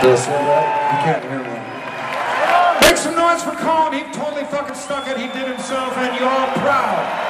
Bill said? You can't hear me. Make some noise for Colin. He totally fucking stuck it. He did himself, and you're all proud.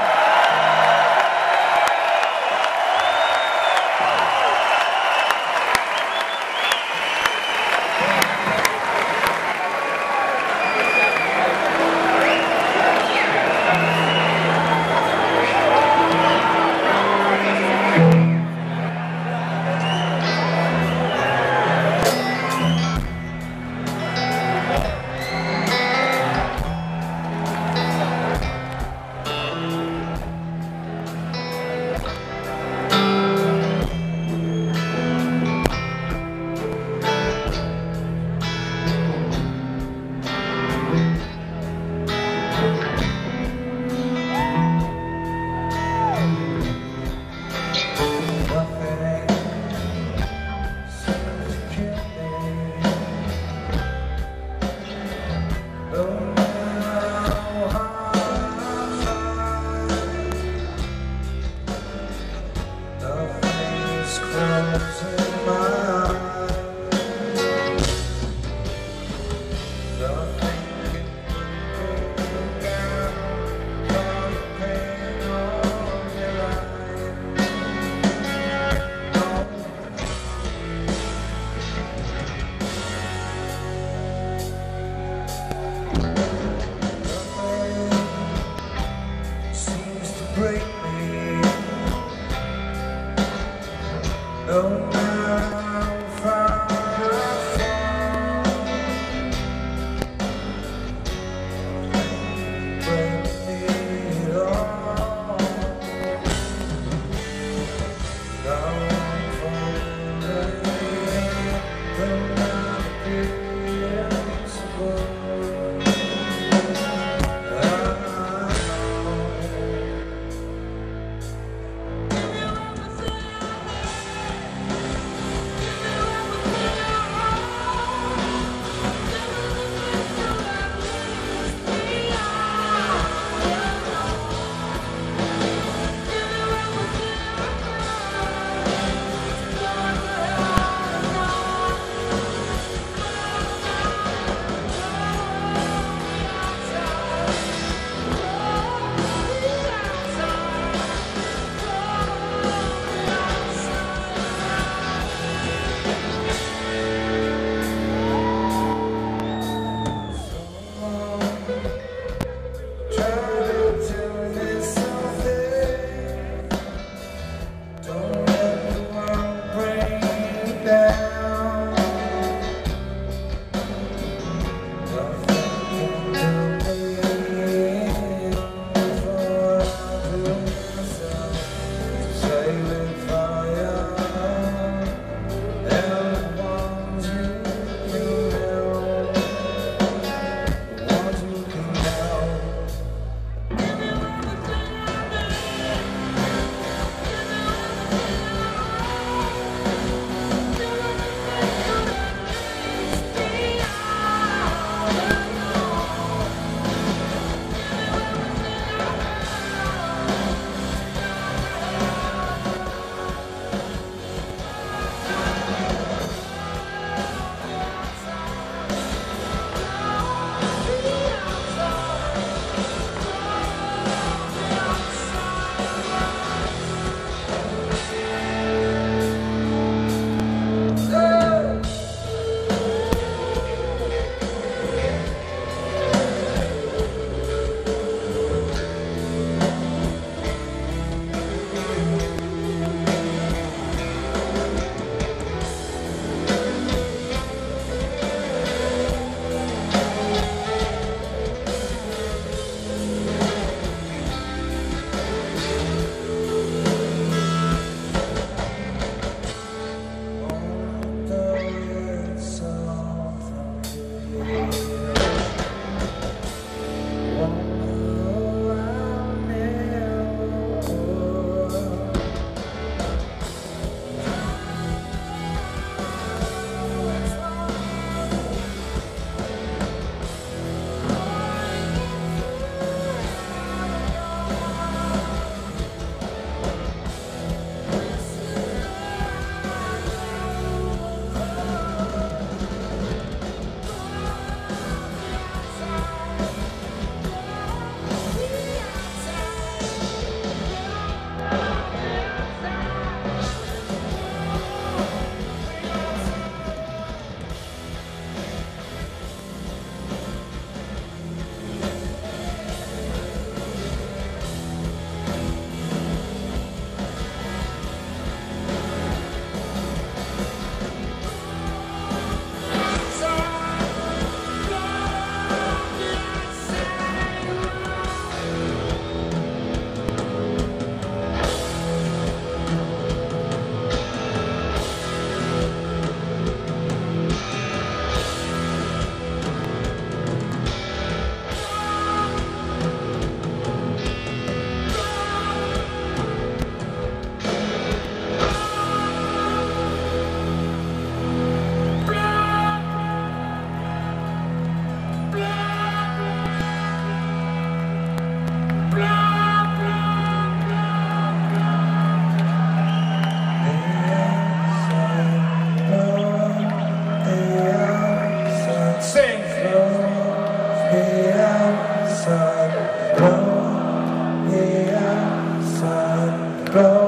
Go.